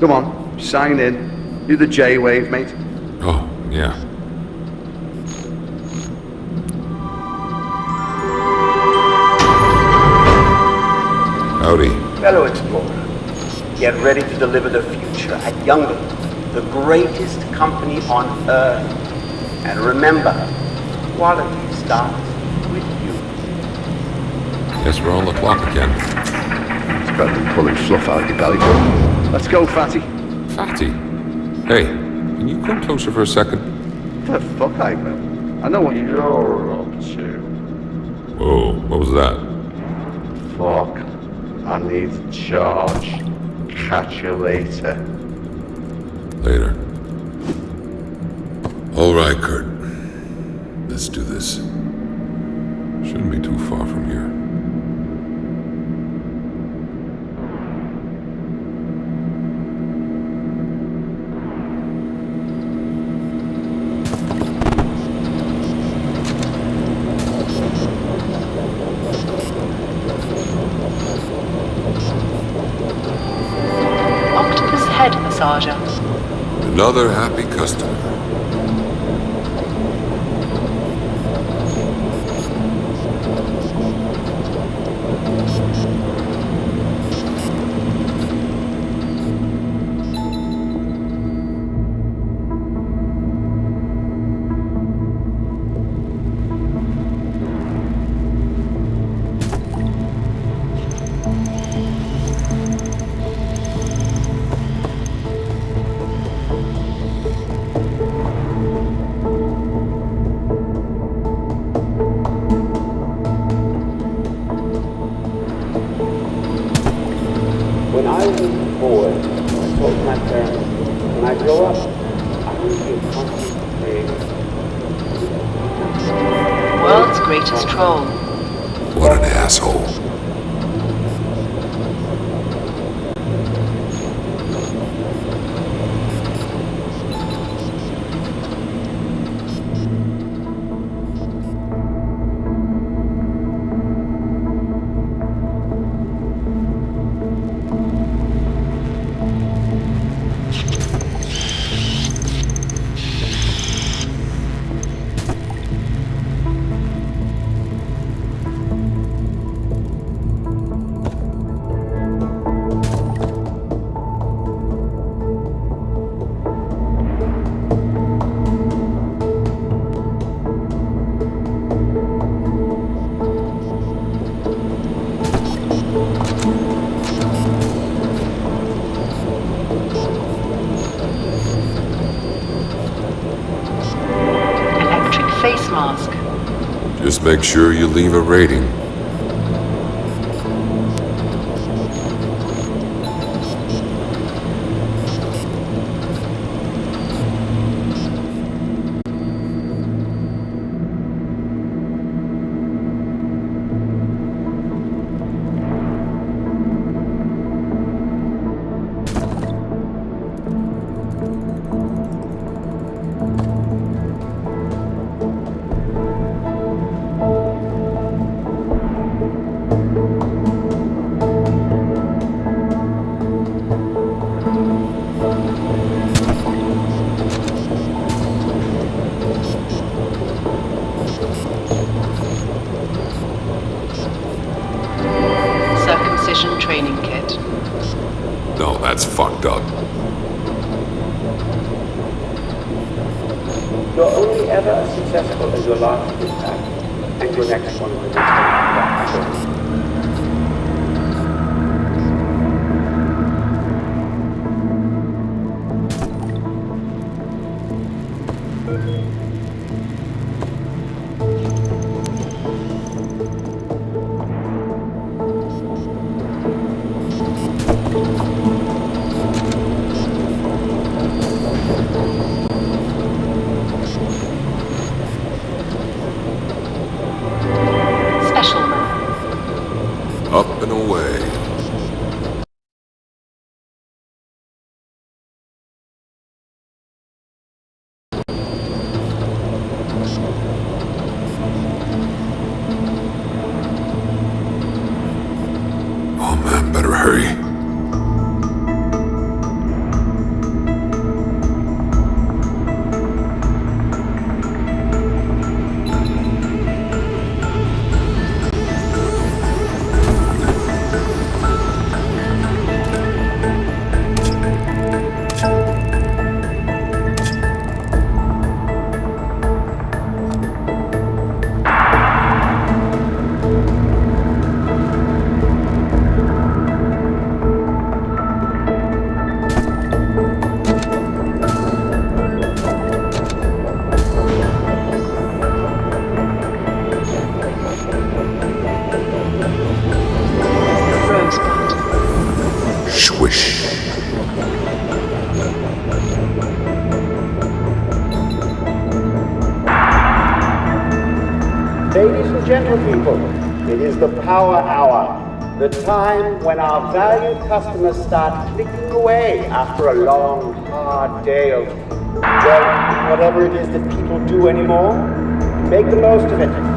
Come on, sign in. Do the J-wave, mate. Oh, yeah. Howdy. Fellow explorer, get ready to deliver the future at Jüngle, the greatest company on Earth. And remember, quality starts with you. Yes, we're on the clock again. It's better than pulling fluff out of your belly button. Let's go, Fatty. Fatty. Hey, can you come closer for a second? The fuck I will. I know what you're up to. Whoa, what was that? Fuck. I need to charge. Catch you later. Later. All right, Kurt. Let's do this. Shouldn't be too far from here. Another happy customer. World's greatest troll. What an asshole. Just make sure you leave a rating. Successful as the power hour. The time when our valued customers start clicking away after a long, hard day of, well, whatever it is that people do anymore. Make the most of it.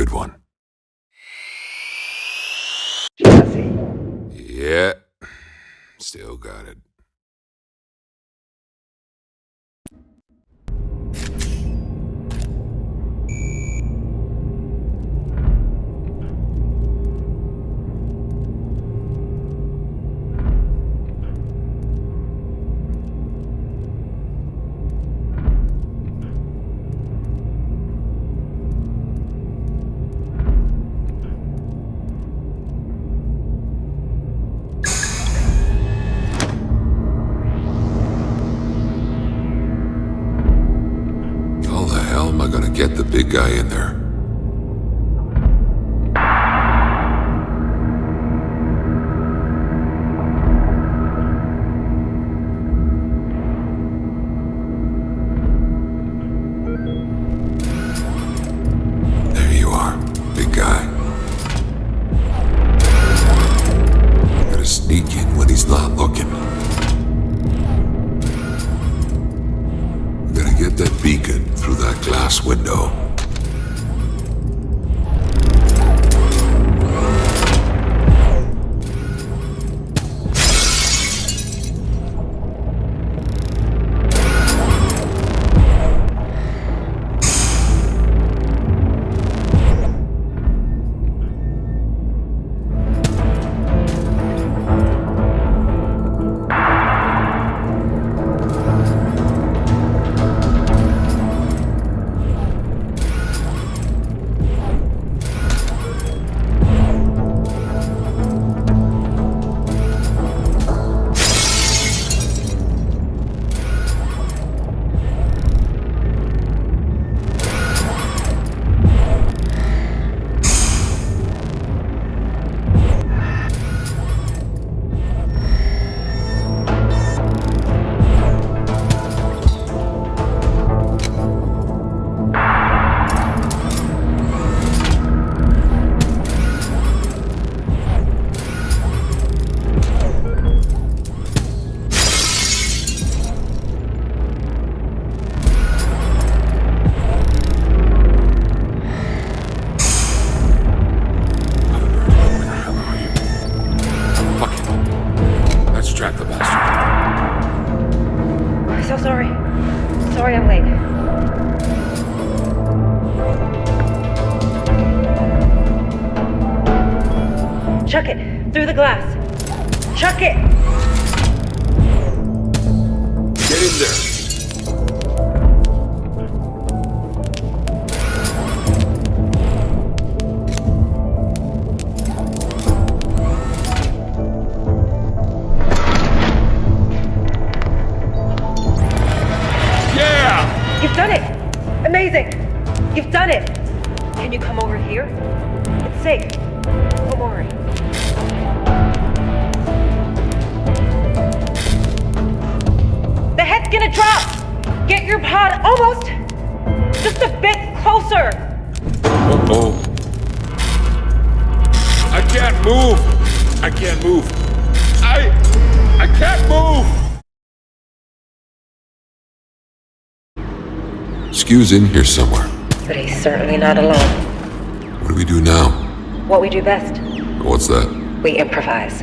Good one. Jesse, Yeah. Still got it. Guy in there? Chuck it through the glass. Chuck it. Get in there. Yeah! You've done it. Amazing. You've done it. Can you come over here? It's safe. Don't. The head's gonna drop. Get your pod almost. Just a bit closer. Uh-oh. I can't move! I can't move! I... I can't move! Skew's in here somewhere. But he's certainly not alone. What do we do now? What we do best, What's that? we improvise.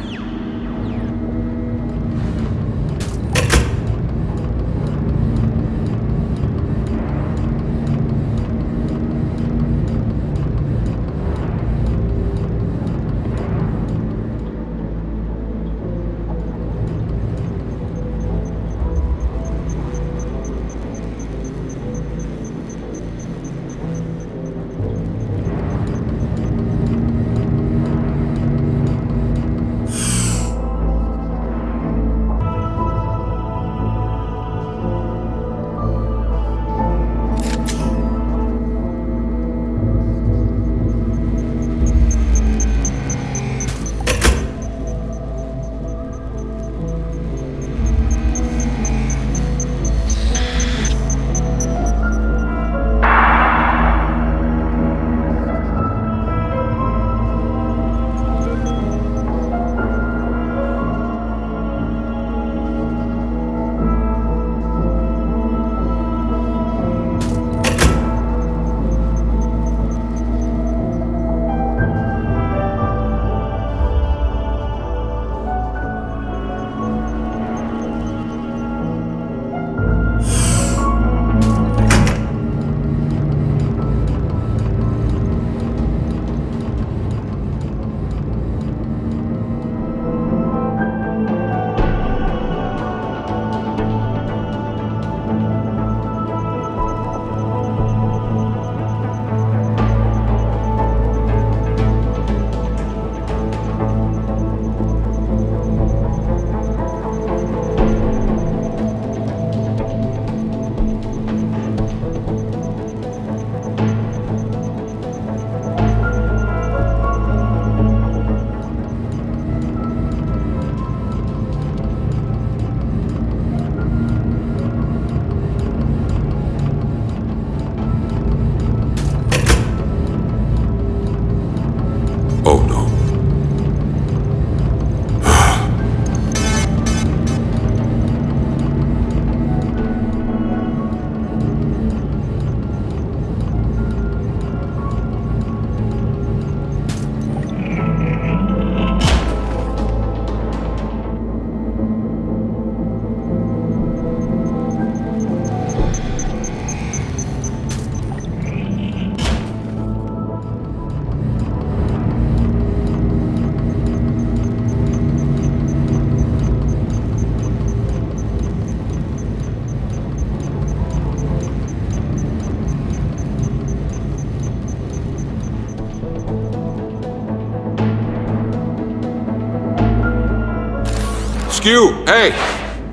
Hey!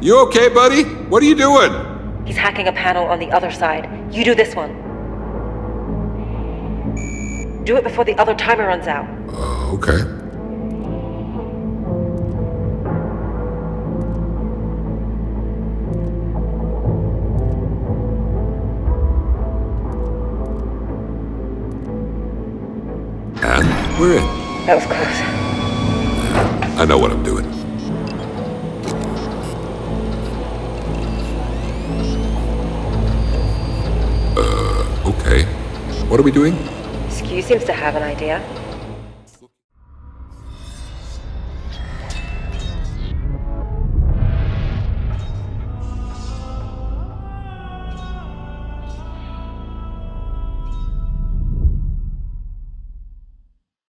You okay, buddy? What are you doing? He's hacking a panel on the other side. You do this one. Do it before the other timer runs out. Uh, okay. And we're in. That was close. I know what I'm doing. What are we doing? Skew seems to have an idea.